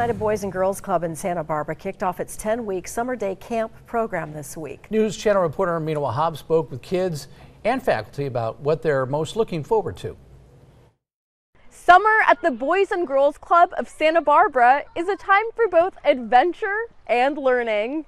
The United Boys and Girls Club in Santa Barbara kicked off its 10-week summer day camp program this week. News Channel reporter Mina Wahab spoke with kids and faculty about what they're most looking forward to. Summer at the Boys and Girls Club of Santa Barbara is a time for both adventure and learning.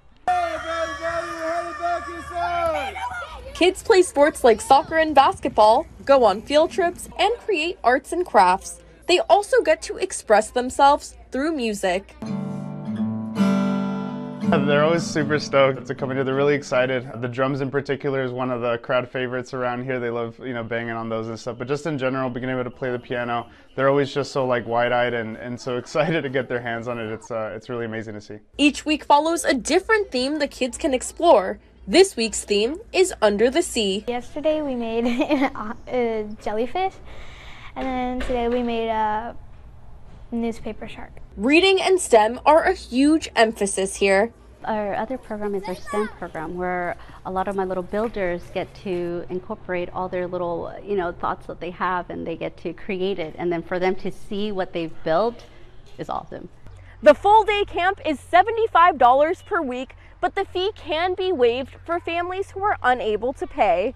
Kids play sports like soccer and basketball, go on field trips, and create arts and crafts. They also get to express themselves through music. They're always super stoked to come in here. They're really excited. The drums in particular is one of the crowd favorites around here. They love, you know, banging on those and stuff. But just in general, being able to play the piano, they're always just so like wide-eyed and, and so excited to get their hands on it. It's uh, it's really amazing to see. Each week follows a different theme the kids can explore. This week's theme is Under the Sea. Yesterday we made a jellyfish, and then today we made a newspaper shark. Reading and STEM are a huge emphasis here. Our other program is our STEM program, where a lot of my little builders get to incorporate all their little, you know, thoughts that they have, and they get to create it. And then for them to see what they've built is awesome. The full day camp is $75 per week, but the fee can be waived for families who are unable to pay.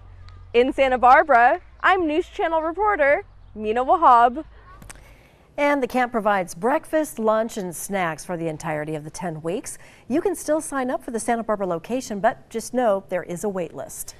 In Santa Barbara, I'm News Channel reporter Mina Wahab. And the camp provides breakfast, lunch, and snacks for the entirety of the 10 weeks. You can still sign up for the Santa Barbara location, but just know there is a wait list.